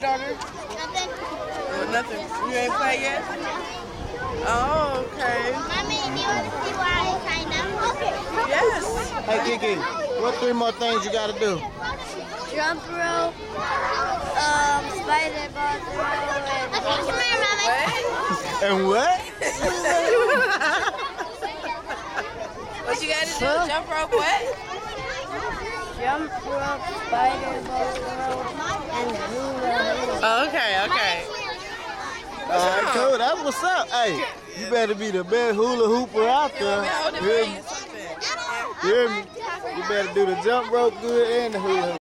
daughter? Nothing. Oh, nothing. You ain't play yet? Oh, okay. Mommy, do you want to see why I signed up? Okay. Yes. Hey Keke, what three more things you gotta do? Jump rope, um, spider ball throw, and... Okay, come here, Mommy. What? And what? What you gotta do? Jump rope what? Jump rope, spider ball throw, and hula Oh, okay, okay. Alright, cool. That's what's up. Hey, you better be the best hula hooper out You want me to hold there. You? Hear me? You better do the jump rope good and the hula hoop.